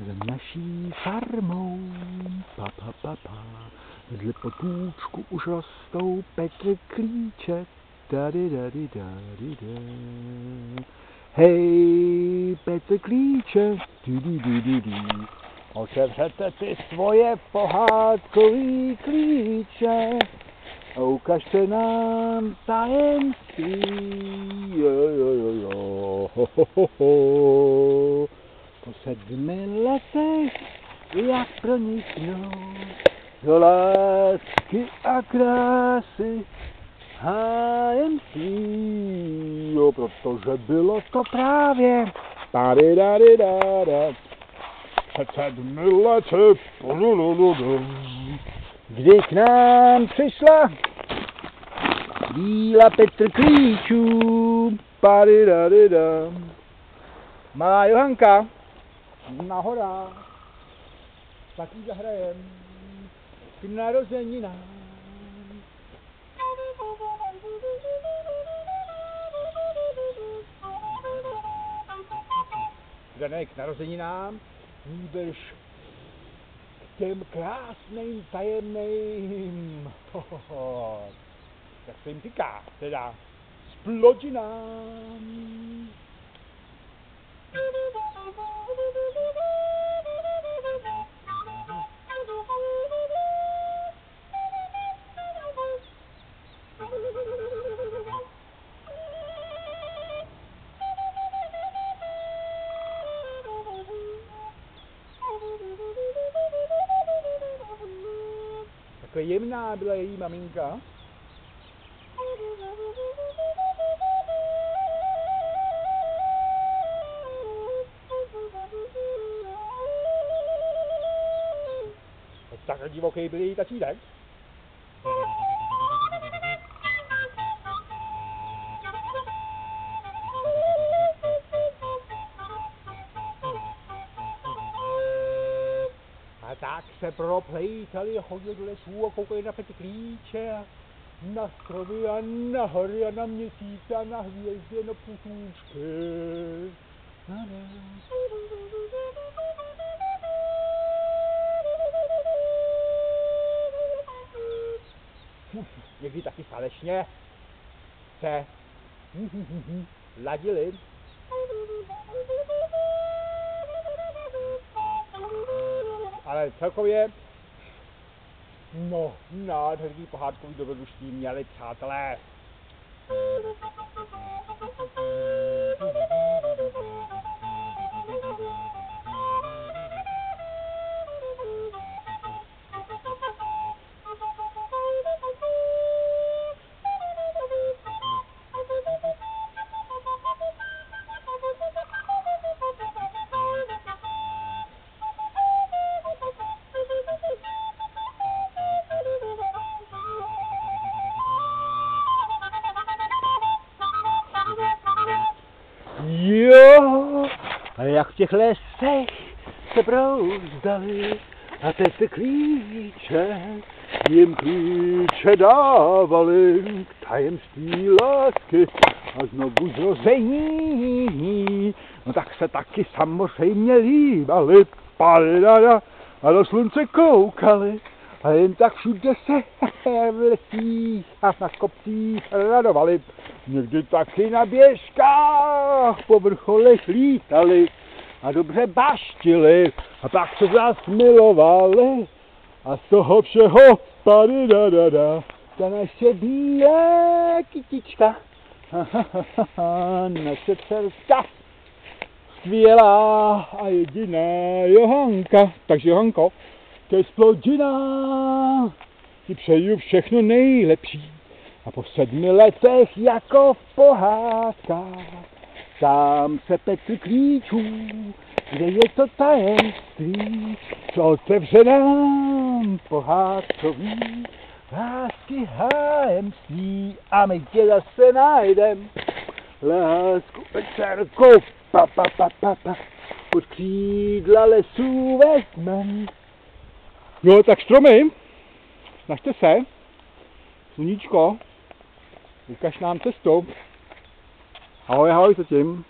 Za naší farmou, pa, pa, pa, pa. Vedle potůčku už rostou Petr klíče, tady, tady, tady, tady. Hej, Petr klíče, du, du, du, du, du. Otevřete ty svoje pohádkový klíče a ukažte nám tajemství. Jo, jo, jo, jo. Ho, ho, ho, ho. Po sedmi letech, jak proniknout do lásky a krásy hájemství. Jo, protože bylo to právě tady, tady, tady, před sedmi lety, kdy k nám přišla bíla Petr Klíčů. Malá Johanka, na horách, taky zahrajem. K narozeninám. Teda ne k narozeninám, nýbrž těm krásným tajemným, jak se jim říká, teda splodinám. Takhle jemná byla její maminka. Tak divoký byl její tatínek. Tak se proplejtali, chodili do lesů a koukali na pety klíče a na stromy a na hory a na měsíce a na hvězdy a na potůčky. Někdy taky falešně se ladili. Ale celkově, no, nádherný pohádkový dobrodružství měli přátelé. Jak v těch lesech se brouzdali a teď se klíče, jim klíče dávali k tajemství lásky a znovu zrození. No tak se taky samozřejmě líbali, padala a do slunce koukali a jen tak všude se v lesích a na kopcích radovali. Někdy taky na běžkách po vrcholech lítali a dobře baštili a pak se zás milovali. A z toho všeho pady da da da ta naše bílé kytička. Naše dcerka. Skvělá a jediná Johanka. Takže Johanko ke splodinám ti přeju všechno nejlepší a po sedmi letech jako v pohádkách sám se Petr klíčů, kde je to tajemství, co otevře nám pohádkový lásky hájemství a my tě zase najdem. Lásku Petrko, pa, pa, pa, pa, pa, pod křídla lesů vezmem. Jo, tak stromy, snažte se, sluníčko, ukaž nám cestu. Ahoj, ahoj zatím.